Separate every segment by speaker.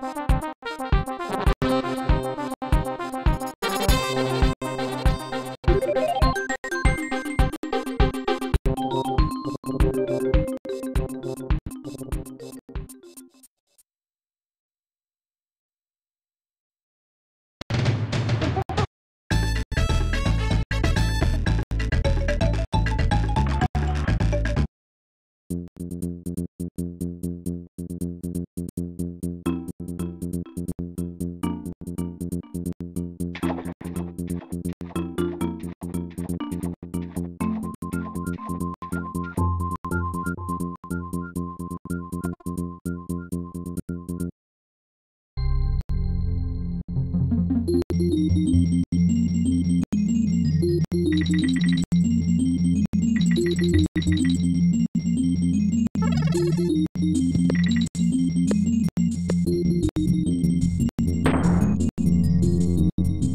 Speaker 1: Bye.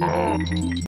Speaker 1: Um...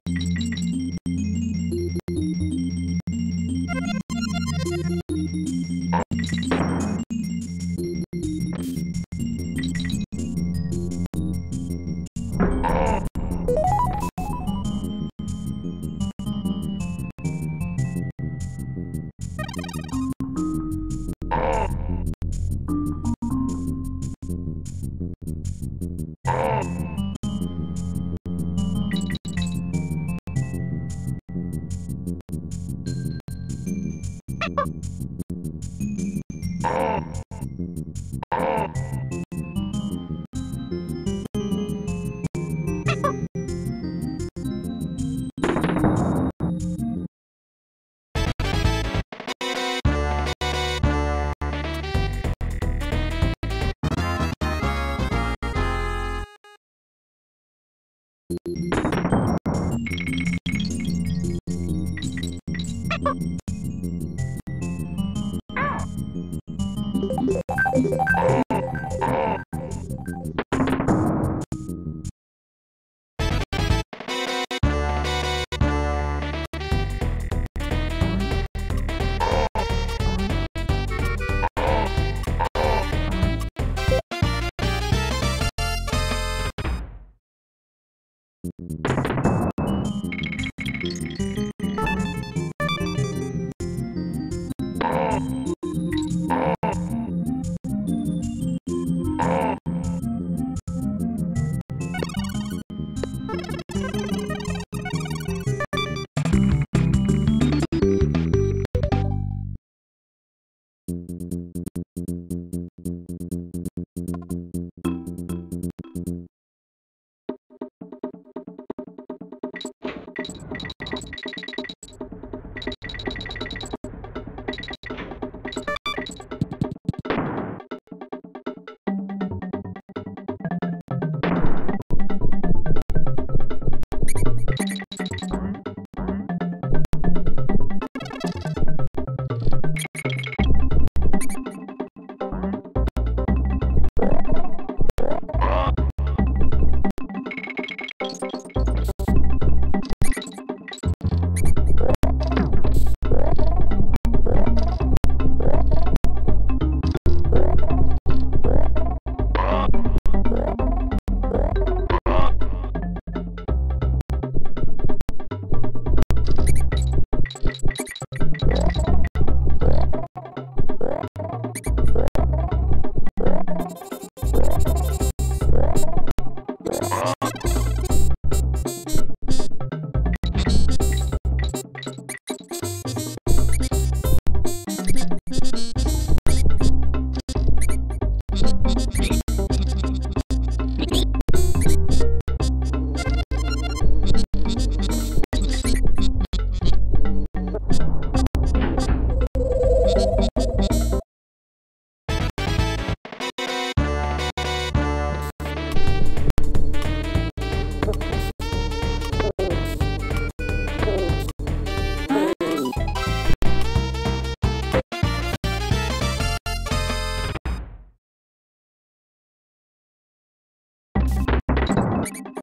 Speaker 1: you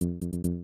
Speaker 1: Thank mm-hmm. you.